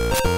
you